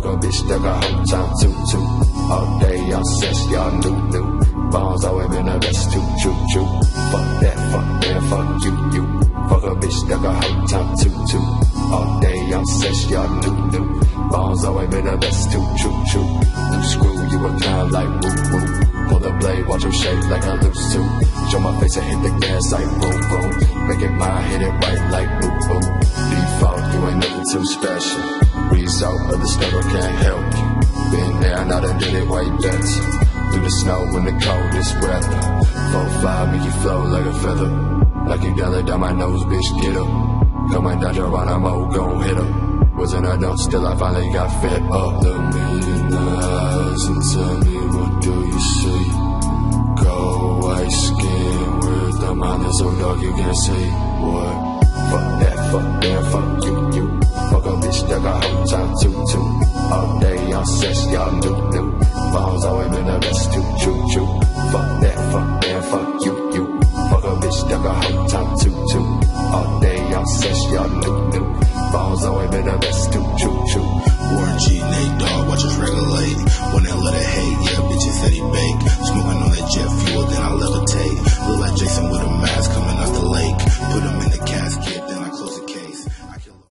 stuck a bitch that got whole time too too. All day y'all sex, y'all new new. Balls always been the best too choo choo. Fuck that, fuck that, fuck you you. Fuck a bitch stuck a whole time too too. All day y'all sex, y'all new new. Balls always been the best too choo choo. You screw you a clown like woo woo. Pull the blade, watch him shake like I lose to. Show my face and hit the gas like boom boom. Make it mine, hit it right like boom too special. Result of the struggle can't help you. Been there, now done did it way better. Through the snow in the coldest weather. Four five make you flow like a feather. Like you dollar down my nose, bitch, get up. Down your run, I'm all gon' hit her. Wasn't I dumb, still I finally got fed up. Look me in the eyes and tell me what do you see? Go white skin with the mind that's so dark you can't see what. Fuck that, fuck that, fuck you, you. All day, all sex, y'all new, new. Balls always been the best, choo, choo, choo. Fuck that, fuck that, fuck you, you. Fuck a bitch that got whole time too, too. All day, y'all sex, y'all new, new. Balls always been the best, choo, choo,